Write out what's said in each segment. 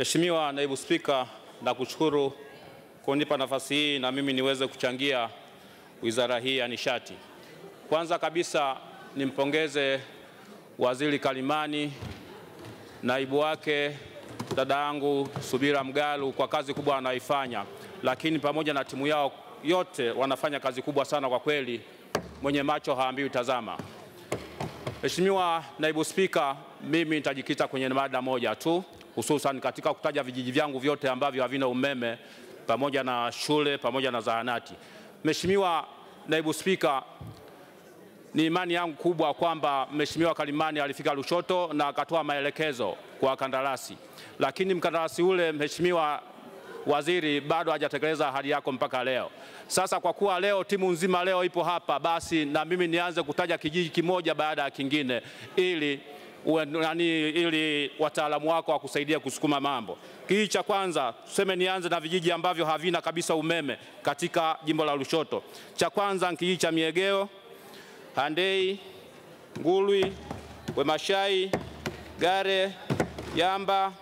Mheshimiwa Naibu Spika, nakushukuru kunipa nafasi hii na mimi niweze kuchangia wizara hii ya nishati. Kwanza kabisa nimpongeze Waziri Kalimani, naibu wake dada yangu Subira Mgalu kwa kazi kubwa anaifanya, lakini pamoja na timu yao yote wanafanya kazi kubwa sana kwa kweli, mwenye macho haambiwi tazama. Mheshimiwa Naibu Spika, mimi nitajikita kwenye mada moja tu, hususan katika kutaja vijiji vyangu vyote ambavyo havina umeme pamoja na shule pamoja na zahanati. Mheshimiwa Naibu Spika, ni imani yangu kubwa kwamba Mheshimiwa Kalimani alifika Lushoto na akatoa maelekezo kwa kandarasi, lakini mkandarasi ule Mheshimiwa Waziri bado hajatekeleza ahadi yako mpaka leo. Sasa kwa kuwa leo timu nzima leo ipo hapa, basi na mimi nianze kutaja kijiji kimoja baada ya kingine ili uwe, ili wataalamu wako wakusaidia kusukuma mambo. Kijiji cha kwanza tuseme, nianze na vijiji ambavyo havina kabisa umeme katika jimbo la Lushoto. Cha kwanza kijiji cha Miegeo, Handei, Ngulwi, Wemashai, Gare, Yamba,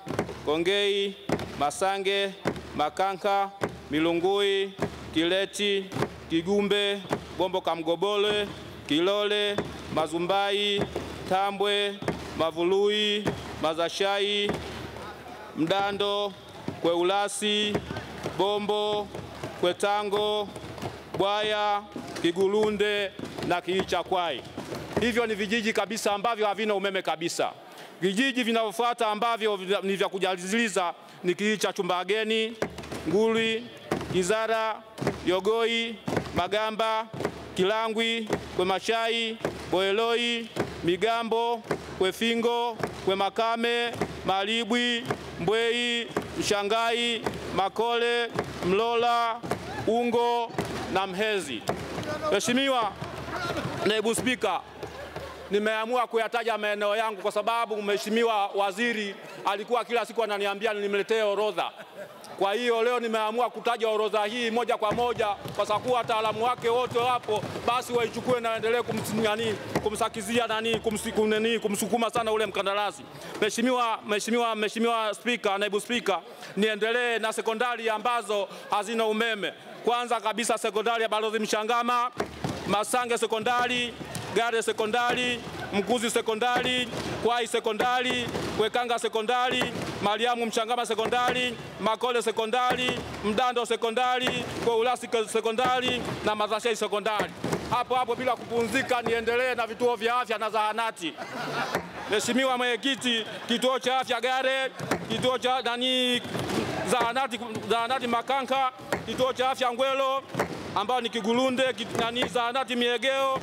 Kongei, Masange, Makanka, Milungui, Kileti, Kigumbe, Gombo Kamgobole, Kilole, Mazumbai, Tambwe, Mavului, Mazashai, Mdando, Kweulasi, Bombo, Kwetango, Bwaya, Kigulunde na Kiichakwai. cha Kwai. Hivyo ni vijiji kabisa ambavyo havina umeme kabisa. Vijiji vinavyofuata ambavyo ni vya kujaliziliza ni kijiji cha Chumbageni, Nguli, Kizara, Yogoi, Magamba, Kilangwi, Kwemashai, Boeloi, Migambo, Kwefingo, Kwemakame, Malibwi, Mbwei, Mshangai, Makole, Mlola, Ungo na Mhezi. Mheshimiwa Naibu Spika, nimeamua kuyataja maeneo yangu kwa sababu Mheshimiwa Waziri alikuwa kila siku ananiambia nimletee orodha. Kwa hiyo leo nimeamua kutaja orodha hii moja kwa moja, kwa sababu wataalamu wake wote wapo, basi waichukue na waendelee kumsimani kumsakizia nani kumsikuneni kumsukuma sana ule mkandarasi. Mheshimiwa Mheshimiwa Mheshimiwa Spika, Naibu Spika, niendelee na sekondari ambazo hazina umeme. Kwanza kabisa sekondari ya Balozi Mshangama, Masange sekondari, Gare sekondari, Mkuzi sekondari, Kwai sekondari, Wekanga sekondari, Mariamu Mchangama sekondari, Makole sekondari, Mdando sekondari, Kweulasi sekondari na Mazashei sekondari. Hapo hapo bila kupumzika, niendelee na vituo vya afya na zahanati. Mheshimiwa Mwenyekiti, kituo cha afya Gare, kituo cha nani zahanati, zahanati Makanka, kituo cha afya Ngwelo ambao ni Kigulunde, nani zahanati Miegeo,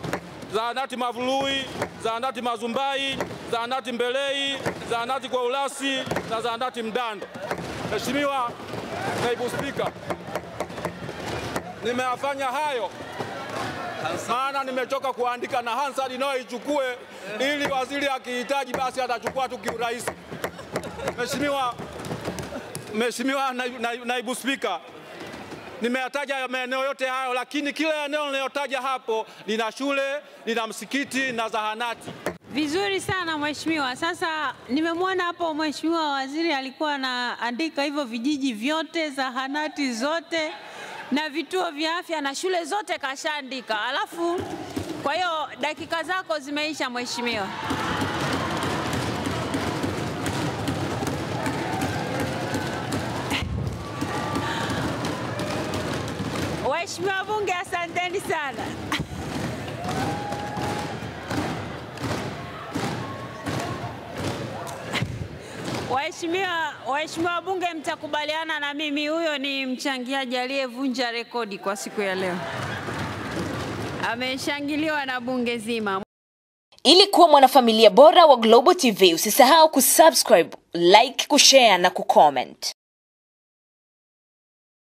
zahanati Mavului, zahanati Mazumbai, zahanati Mbelei, zahanati kwa Ulasi na zahanati Mdando. Mheshimiwa Naibu Spika, nimeyafanya hayo maana nimechoka kuandika na Hansard nayo ichukue, ili waziri akihitaji basi atachukua tu kiurahisi. Mheshimiwa Mheshimiwa Naibu, Naibu Spika, nimeyataja maeneo yote hayo, lakini kila eneo ninayotaja hapo lina shule, lina msikiti na zahanati. Vizuri sana mheshimiwa. Sasa nimemwona hapo mheshimiwa waziri alikuwa anaandika hivyo vijiji vyote, zahanati zote na vituo vya afya na shule zote kashaandika. Alafu kwa hiyo dakika zako zimeisha mheshimiwa. Sana. Waheshimiwa waheshimiwa bunge, mtakubaliana na mimi, huyo ni mchangiaji aliyevunja rekodi kwa siku ya leo, ameshangiliwa na bunge zima. Ili kuwa mwanafamilia bora wa Global TV, usisahau kusubscribe, like, kushare na kucomment.